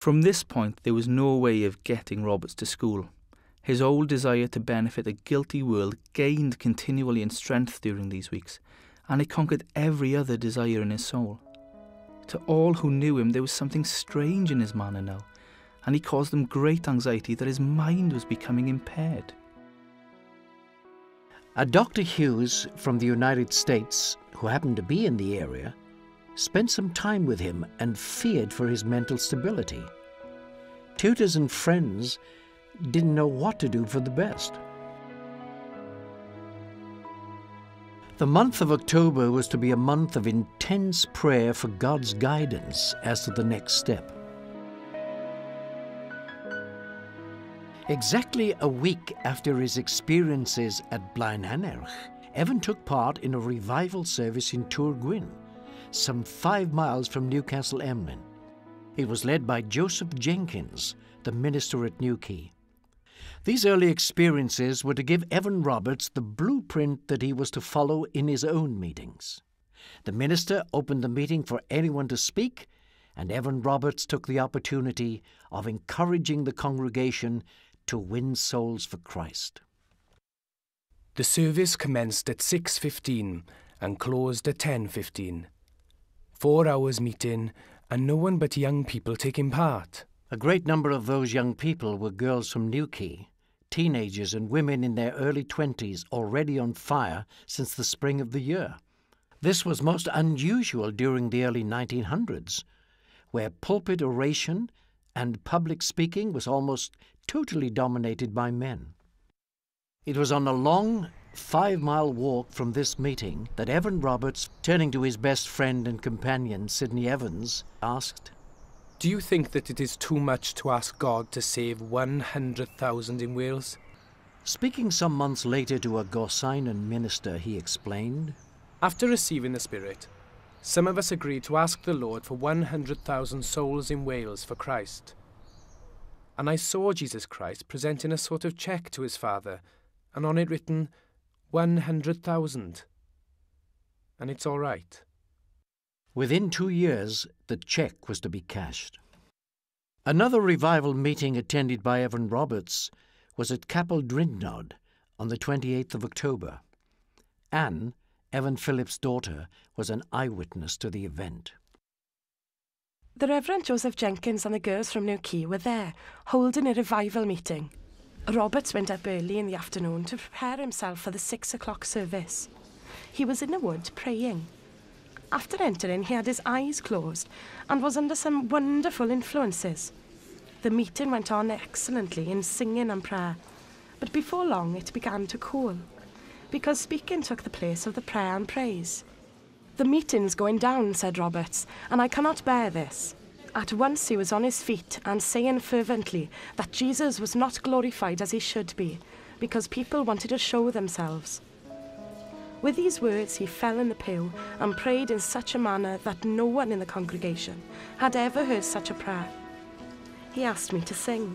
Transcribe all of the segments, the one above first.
From this point, there was no way of getting Roberts to school. His old desire to benefit a guilty world gained continually in strength during these weeks, and it conquered every other desire in his soul. To all who knew him, there was something strange in his manner now, and he caused them great anxiety that his mind was becoming impaired. A Dr. Hughes from the United States, who happened to be in the area, spent some time with him and feared for his mental stability. Tutors and friends didn't know what to do for the best. The month of October was to be a month of intense prayer for God's guidance as to the next step. Exactly a week after his experiences at Blaenannerch, Evan took part in a revival service in Twrgwyn, some five miles from Newcastle Emlyn. It was led by Joseph Jenkins, the minister at New Quay. These early experiences were to give Evan Roberts the blueprint that he was to follow in his own meetings. The minister opened the meeting for anyone to speak, and Evan Roberts took the opportunity of encouraging the congregation to win souls for Christ. The service commenced at 6:15 and closed at 10:15. 4 hours meeting and no one but young people taking part. A great number of those young people were girls from New Quay, teenagers and women in their early 20s already on fire since the spring of the year. This was most unusual during the early 1900s, where pulpit oration and public speaking was almost totally dominated by men. It was on a long five mile walk from this meeting that Evan Roberts, turning to his best friend and companion, Sidney Evans, asked, Do you think that it is too much to ask God to save 100,000 in Wales? Speaking some months later to a Gorseinon minister, he explained, After receiving the Spirit, some of us agreed to ask the Lord for 100,000 souls in Wales for Christ. And I saw Jesus Christ presenting a sort of cheque to his Father, and on it written, 100,000. And it's all right. Within two years, the cheque was to be cashed. Another revival meeting attended by Evan Roberts was at Capel Drindod on the 28th of October. Anne, Evan Phillips' daughter, was an eyewitness to the event. The Reverend Joseph Jenkins and the girls from New Quay were there, holding a revival meeting. Roberts went up early in the afternoon to prepare himself for the six o'clock service. He was in the wood praying. After entering, he had his eyes closed and was under some wonderful influences. The meeting went on excellently in singing and prayer, but before long it began to cool, because speaking took the place of the prayer and praise. The meeting's going down, said Roberts, and I cannot bear this. At once he was on his feet and saying fervently that Jesus was not glorified as he should be, because people wanted to show themselves. With these words, he fell in the pew and prayed in such a manner that no one in the congregation had ever heard such a prayer. He asked me to sing.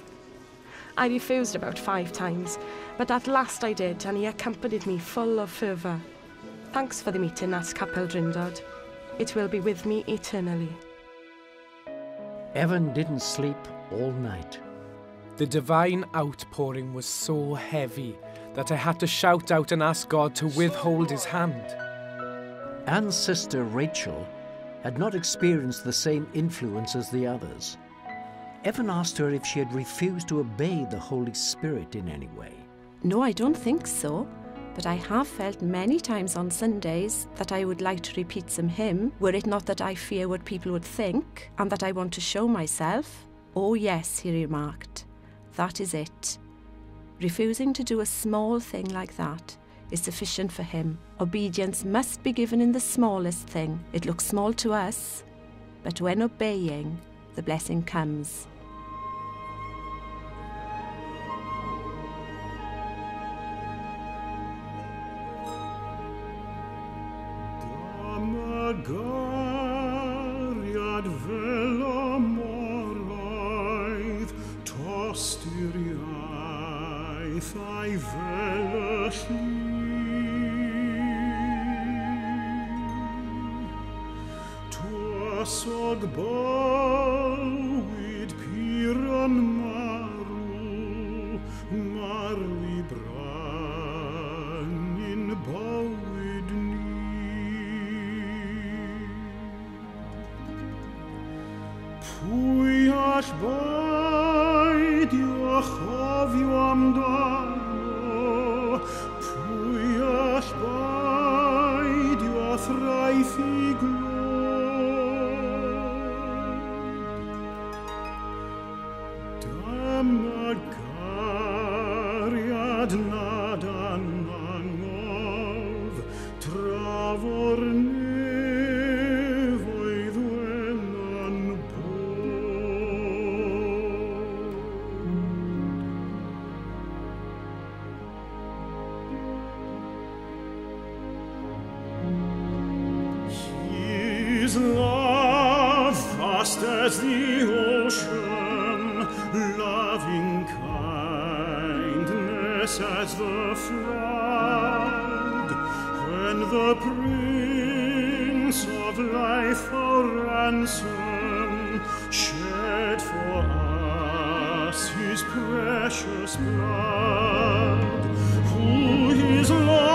I refused about five times, but at last I did, and he accompanied me full of fervour. Thanks for the meeting at Capel Drindod. It will be with me eternally. Evan didn't sleep all night. The divine outpouring was so heavy that I had to shout out and ask God to withhold his hand. Anne's sister Rachel had not experienced the same influence as the others. Evan asked her if she had refused to obey the Holy Spirit in any way. No, I don't think so. But I have felt many times on Sundays that I would like to repeat some hymn, were it not that I fear what people would think and that I want to show myself. Oh, yes, he remarked. That is it. Refusing to do a small thing like that is sufficient for him. Obedience must be given in the smallest thing. It looks small to us, but when obeying, the blessing comes. His love, vast as the ocean, loving kindness as the flood. When the Prince of Life for ransom shed for us his precious blood, who his love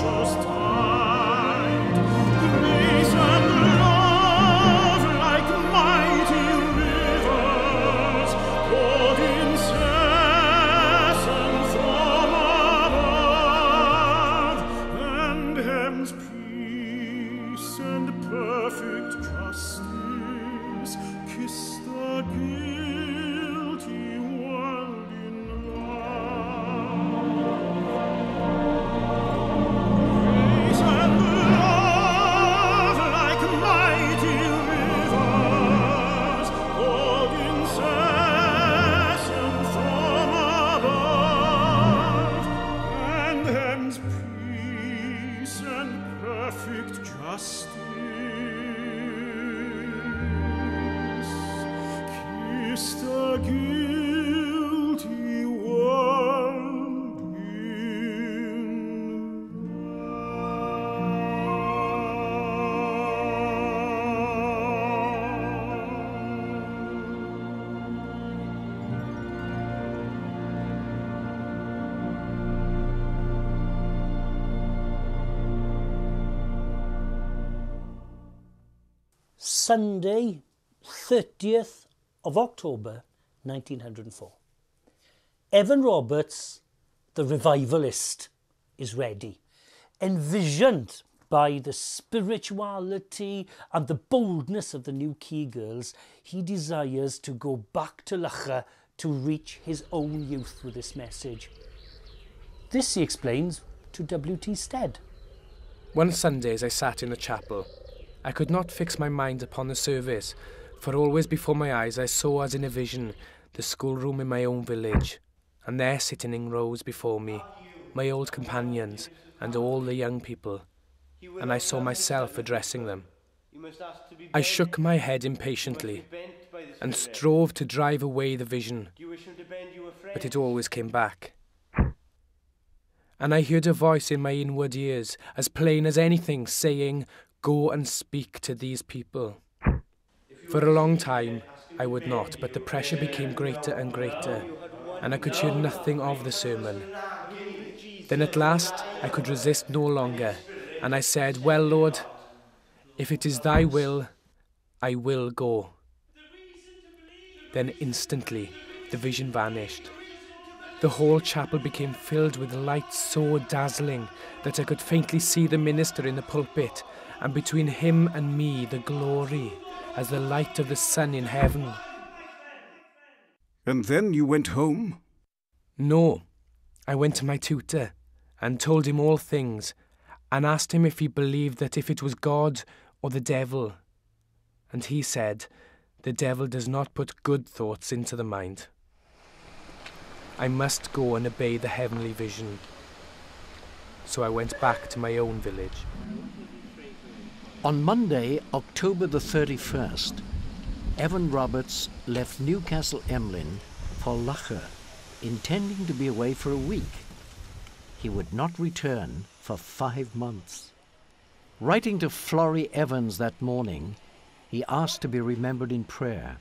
just perfect justice Sunday, 30th of October 1904. Evan Roberts, the revivalist, is ready, envisioned by the spirituality and the boldness of the New Quay Girls, he desires to go back to Loughor to reach his own youth with this message. This he explains to W.T. Stead. One Sunday as I sat in the chapel, I could not fix my mind upon the service, for always before my eyes I saw as in a vision the schoolroom in my own village, and there sitting in rows before me, my old companions and all the young people, and I saw myself addressing them. I shook my head impatiently and strove to drive away the vision, but it always came back. And I heard a voice in my inward ears, as plain as anything, saying, Go and speak to these people. For a long time I would not, but the pressure became greater and greater, and I could hear nothing of the sermon. Then at last I could resist no longer, and I said, Well, Lord, if it is thy will, I will go. Then instantly the vision vanished. The whole chapel became filled with light so dazzling that I could faintly see the minister in the pulpit, and between him and me the glory as the light of the sun in heaven. And then you went home? No, I went to my tutor and told him all things and asked him if he believed that if it was God or the devil. And he said, The devil does not put good thoughts into the mind. I must go and obey the heavenly vision. So I went back to my own village. On Monday, October the 31st, Evan Roberts left Newcastle Emlyn for Loughor, intending to be away for a week. He would not return for five months. Writing to Florrie Evans that morning, he asked to be remembered in prayer.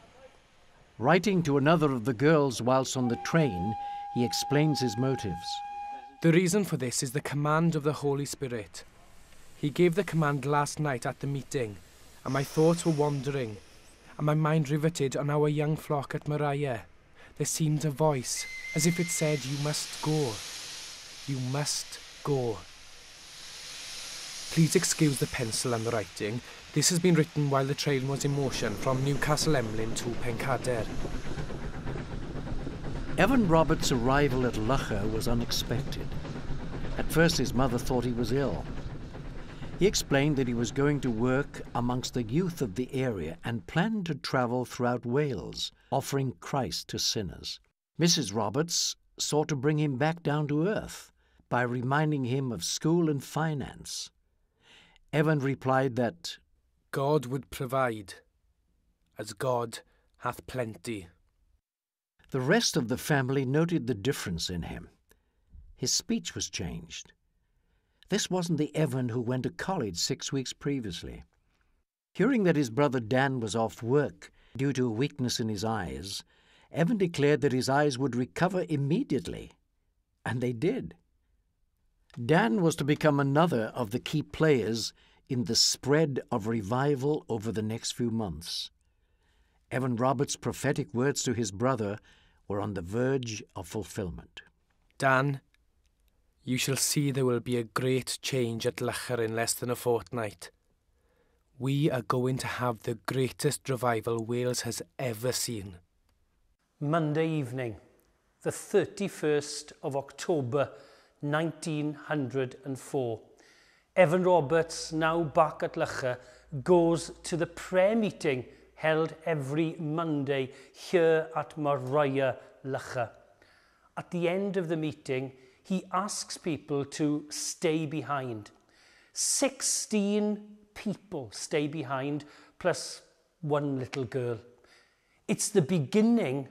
Writing to another of the girls whilst on the train, he explains his motives. The reason for this is the command of the Holy Spirit. He gave the command last night at the meeting, and my thoughts were wandering, and my mind riveted on our young flock at Moriah. There seemed a voice, as if it said, You must go. You must go. Please excuse the pencil and the writing. This has been written while the train was in motion from Newcastle Emlyn to Pencader. Evan Roberts' arrival at Loughor was unexpected. At first, his mother thought he was ill. He explained that he was going to work amongst the youth of the area and planned to travel throughout Wales, offering Christ to sinners. Mrs. Roberts sought to bring him back down to earth by reminding him of school and finance. Evan replied that God would provide, as God hath plenty. the rest of the family noted the difference in him. His speech was changed. This wasn't the Evan who went to college six weeks previously. Hearing that his brother Dan was off work due to a weakness in his eyes, Evan declared that his eyes would recover immediately. And they did. Dan was to become another of the key players in the spread of revival over the next few months. Evan Roberts' prophetic words to his brother were on the verge of fulfillment. Dan, You shall see there will be a great change at Lacher in less than a fortnight. We are going to have the greatest revival Wales has ever seen. Monday evening, the 31st of October 1904. Evan Roberts, now back at Lacher, goes to the prayer meeting held every Monday here at Mariah Lacher. At the end of the meeting, he asks people to stay behind. 16 people stay behind, plus one little girl. It's the beginning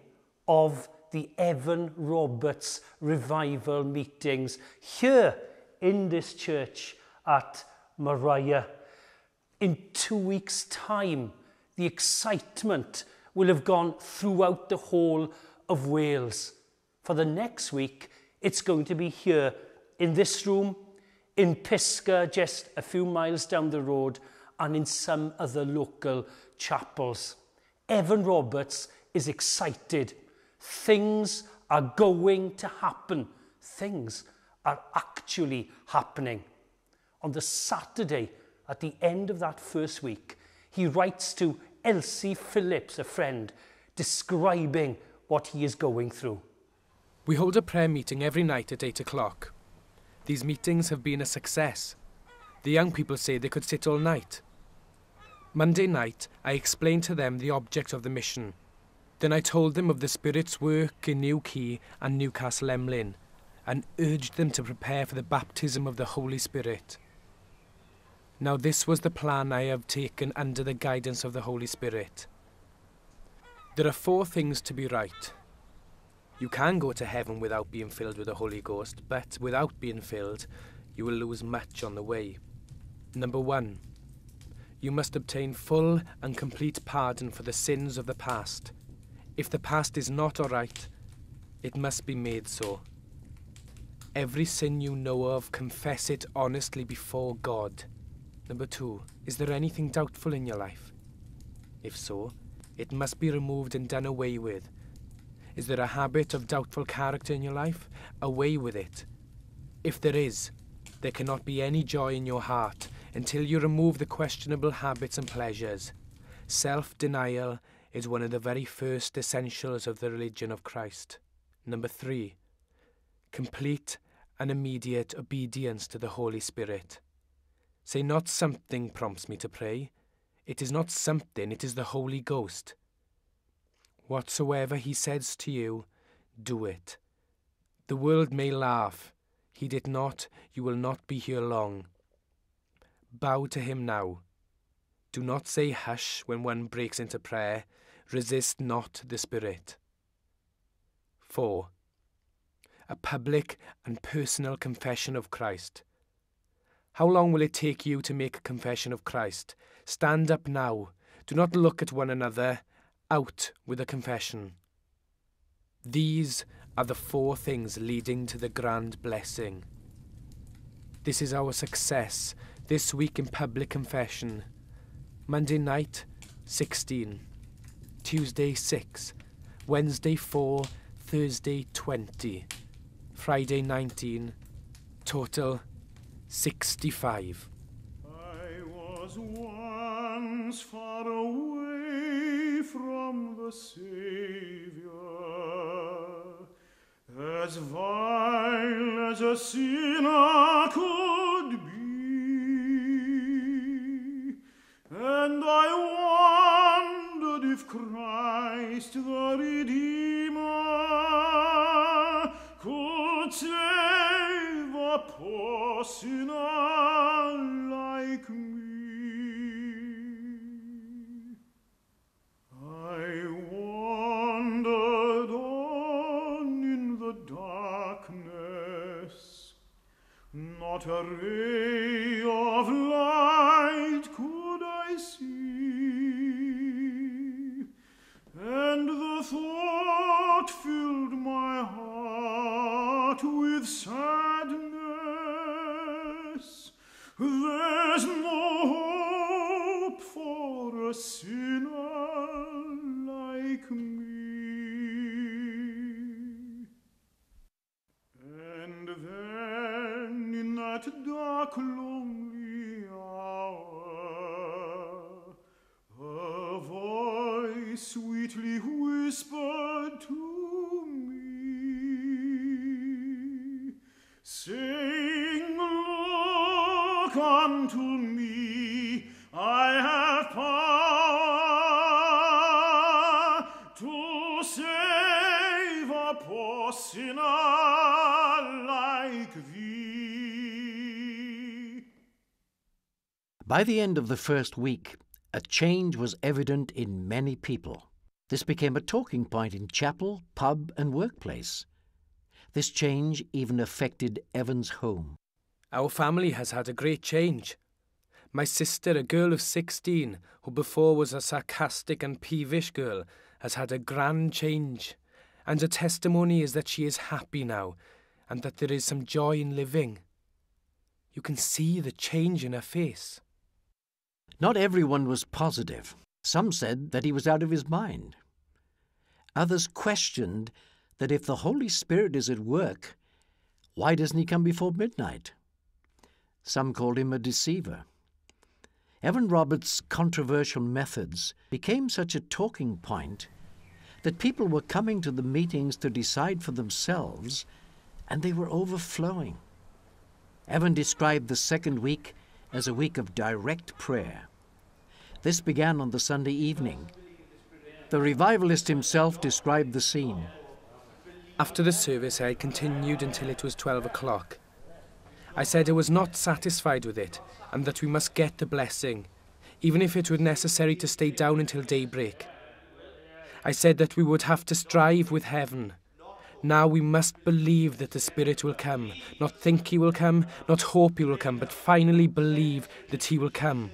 of the Evan Roberts revival meetings here in this church at Moriah. In two weeks' time, the excitement will have gone throughout the whole of Wales. For the next week, it's going to be here in this room, in Pisgah, just a few miles down the road, and in some other local chapels. Evan Roberts is excited. Things are going to happen. Things are actually happening. On the Saturday, at the end of that first week, he writes to Elsie Phillips, a friend, describing what he is going through. We hold a prayer meeting every night at 8 o'clock. These meetings have been a success. The young people say they could sit all night. Monday night, I explained to them the object of the mission. Then I told them of the Spirit's work in New Quay and Newcastle Emlyn and urged them to prepare for the baptism of the Holy Spirit. Now, this was the plan I have taken under the guidance of the Holy Spirit. There are four things to be right. You can go to heaven without being filled with the Holy Ghost, but without being filled, you will lose much on the way. Number one, you must obtain full and complete pardon for the sins of the past. If the past is not all right, it must be made so. Every sin you know of, confess it honestly before God. Number two, is there anything doubtful in your life? If so, it must be removed and done away with. Is there a habit of doubtful character in your life? Away with it. If there is, there cannot be any joy in your heart until you remove the questionable habits and pleasures. Self denial is one of the very first essentials of the religion of Christ. Number three, complete and immediate obedience to the Holy Spirit. Say not something prompts me to pray. It is not something, it is the Holy Ghost. Whatsoever he says to you, do it. The world may laugh. Heed it not, you will not be here long. Bow to him now. Do not say hush when one breaks into prayer. Resist not the Spirit. 4. A public and personal confession of Christ. How long will it take you to make a confession of Christ? Stand up now. Do not look at one another. Out with a confession. These are the four things leading to the grand blessing. This is our success this week in public confession. Monday night, 16. Tuesday, 6. Wednesday, 4. Thursday, 20. Friday, 19. Total, 65. I was once far away the Saviour, as vile as a sinner could be, and I wondered if Christ the Redeemer could save a poor sinner not that dark, lonely hour, a voice sweetly whispered to me, saying, Look unto me, By the end of the first week, a change was evident in many people. This became a talking point in chapel, pub, and workplace. This change even affected Evan's home. Our family has had a great change. My sister, a girl of 16, who before was a sarcastic and peevish girl, has had a grand change. And her testimony is that she is happy now and that there is some joy in living. You can see the change in her face. Not everyone was positive. Some said that he was out of his mind. Others questioned that if the Holy Spirit is at work, why doesn't he come before midnight? Some called him a deceiver. Evan Roberts' controversial methods became such a talking point that people were coming to the meetings to decide for themselves, and they were overflowing. Evan described the second week as a week of direct prayer. This began on the Sunday evening. The revivalist himself described the scene. After the service, I continued until it was 12 o'clock. I said I was not satisfied with it and that we must get the blessing, even if it were necessary to stay down until daybreak. I said that we would have to strive with heaven. Now we must believe that the Spirit will come, not think he will come, not hope he will come, but finally believe that he will come.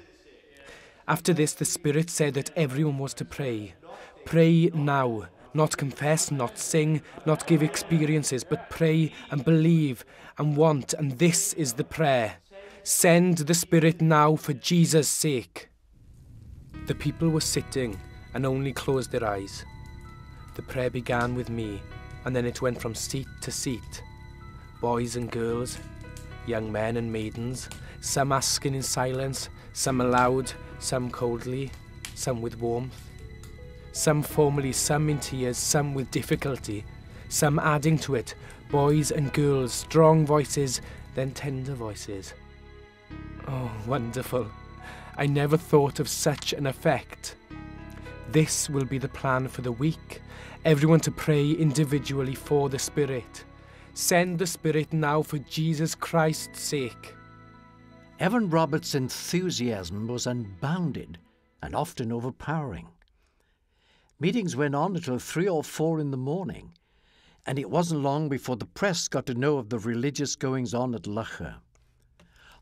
After this, the Spirit said that everyone was to pray. Pray now, not confess, not sing, not give experiences, but pray and believe and want, and this is the prayer. Send the Spirit now for Jesus' sake. The people were sitting and only closed their eyes. The prayer began with me, and then it went from seat to seat. Boys and girls, young men and maidens, some asking in silence, some aloud, some coldly, some with warmth. Some formally, some in tears, some with difficulty, some adding to it, boys and girls, strong voices, then tender voices. Oh, wonderful. I never thought of such an effect. This will be the plan for the week. Everyone to pray individually for the Spirit. Send the Spirit now for Jesus Christ's sake. Evan Roberts' enthusiasm was unbounded and often overpowering. Meetings went on until three or four in the morning, and it wasn't long before the press got to know of the religious goings on at Loughor.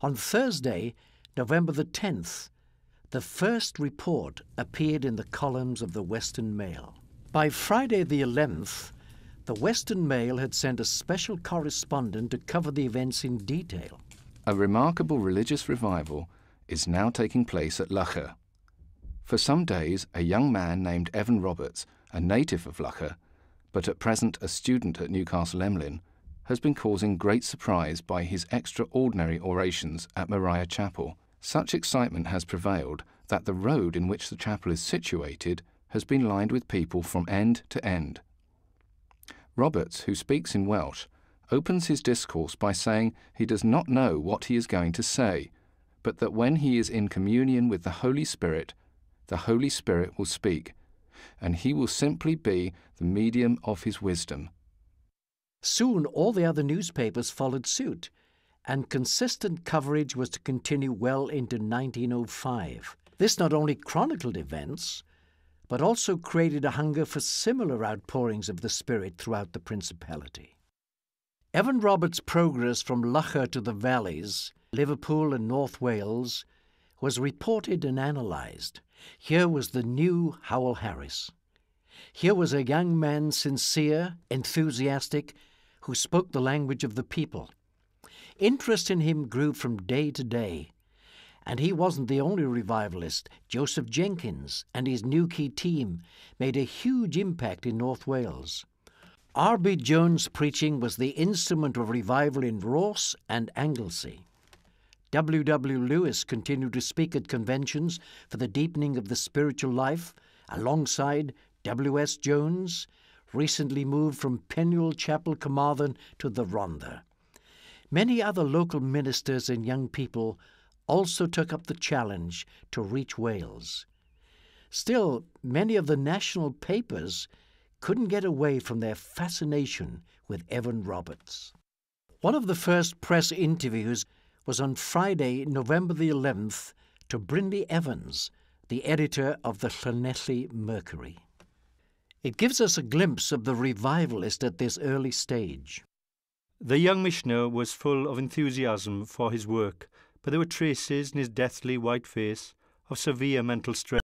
On Thursday, November the 10th, the first report appeared in the columns of the Western Mail. By Friday the 11th, the Western Mail had sent a special correspondent to cover the events in detail. A remarkable religious revival is now taking place at Loughor. For some days, a young man named Evan Roberts, a native of Loughor, but at present a student at Newcastle Emlyn, has been causing great surprise by his extraordinary orations at Moriah Chapel. Such excitement has prevailed that the road in which the chapel is situated has been lined with people from end to end. Roberts, who speaks in Welsh, opens his discourse by saying he does not know what he is going to say, but that when he is in communion with the Holy Spirit, the Holy Spirit will speak, and he will simply be the medium of his wisdom. Soon all the other newspapers followed suit, and consistent coverage was to continue well into 1905. This not only chronicled events, but also created a hunger for similar outpourings of the Spirit throughout the Principality. Evan Roberts' progress from Loughor to the valleys, Liverpool and North Wales, was reported and analysed. Here was the new Howell Harris. Here was a young man sincere, enthusiastic, who spoke the language of the people. Interest in him grew from day to day. And he wasn't the only revivalist. Joseph Jenkins and his New Quay team made a huge impact in North Wales. R.B. Jones' preaching was the instrument of revival in Rhos and Anglesey. W. W. Lewis continued to speak at conventions for the deepening of the spiritual life alongside W. S. Jones, recently moved from Penuel Chapel, Carmarthen to the Rhondda. Many other local ministers and young people also took up the challenge to reach Wales. Still, many of the national papers couldn't get away from their fascination with Evan Roberts. One of the first press interviews was on Friday, November the 11th, to Brindley Evans, the editor of the Llanelli Mercury. It gives us a glimpse of the revivalist at this early stage. The young missioner was full of enthusiasm for his work, but there were traces in his deathly white face of severe mental stress.